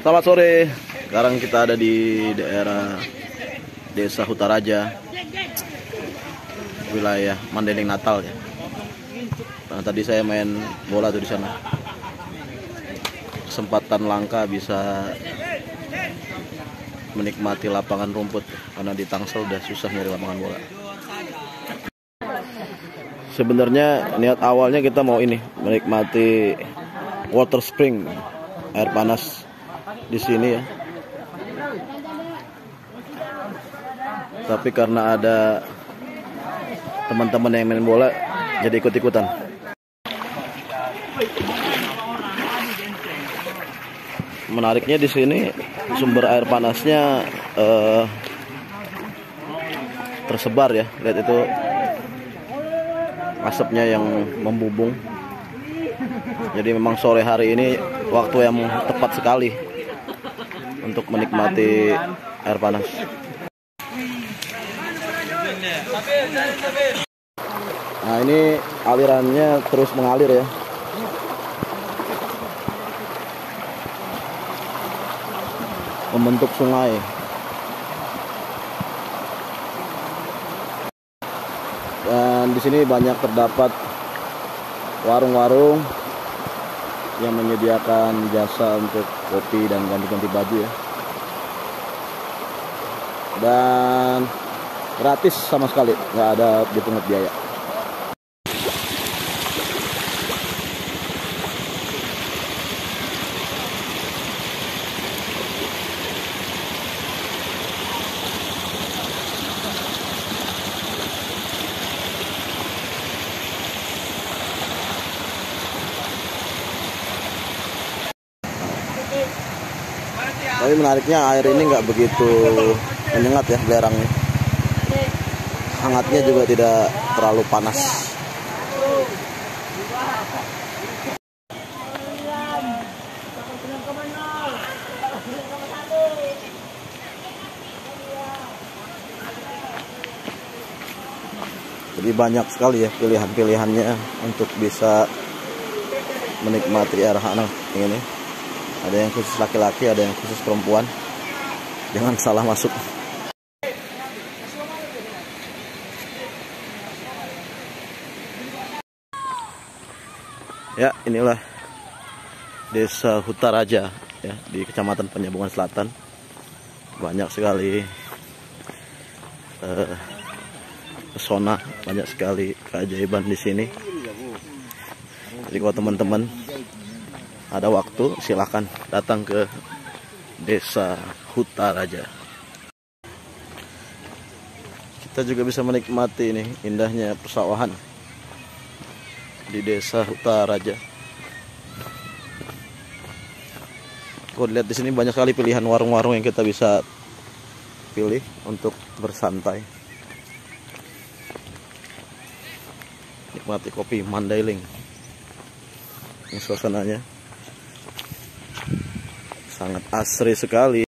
Selamat sore. Sekarang kita ada di daerah Desa Hutaraja, wilayah Mandeling Natal ya. Nah, tadi saya main bola tuh di sana. Kesempatan langka bisa menikmati lapangan rumput karena di Tangsel udah susah nyari lapangan bola. Sebenarnya niat awalnya kita mau ini menikmati water spring air panas di sini ya. Tapi karena ada teman-teman yang main bola jadi ikut-ikutan. Menariknya di sini sumber air panasnya eh, tersebar ya. Lihat itu asapnya yang membubung. Jadi memang sore hari ini waktu yang tepat sekali untuk menikmati air panas. Nah ini alirannya terus mengalir ya. Membentuk sungai. Dan di sini banyak terdapat warung-warung yang menyediakan jasa untuk kopi dan ganti-ganti baju ya. Dan gratis sama sekali, nggak ada dipungut biaya. Tapi menariknya air ini nggak begitu menyengat ya belerangnya. Hangatnya juga tidak terlalu panas. Jadi banyak sekali ya pilihan-pilihannya untuk bisa menikmati air hangat ini ada yang khusus laki-laki ada yang khusus perempuan. Jangan salah masuk. Ya inilah desa Hutaraja ya di kecamatan Penyambungan Selatan. Banyak sekali eh, pesona banyak sekali keajaiban di sini. Jadi kalau teman-teman ada waktu silahkan datang ke desa Hutaraja kita juga bisa menikmati ini indahnya persawahan di desa Hutaraja kalau lihat di sini banyak sekali pilihan warung-warung yang kita bisa pilih untuk bersantai. Nikmati kopi Mandailing. Ini suasananya sangat asri sekali